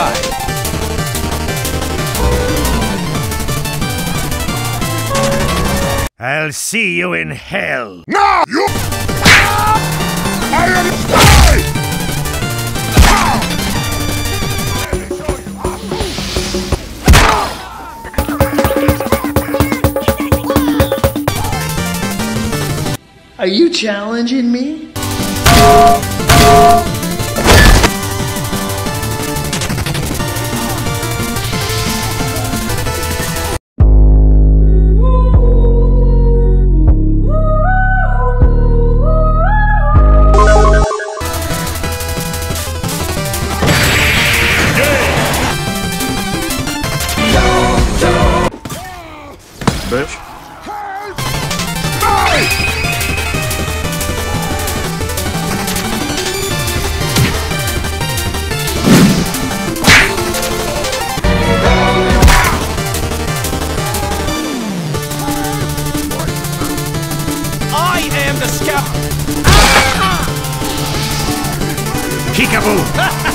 am the spy. I'll see you in hell. No! You... I am a spy! Are you challenging me? Bitch. I am the scout. Peekaboo.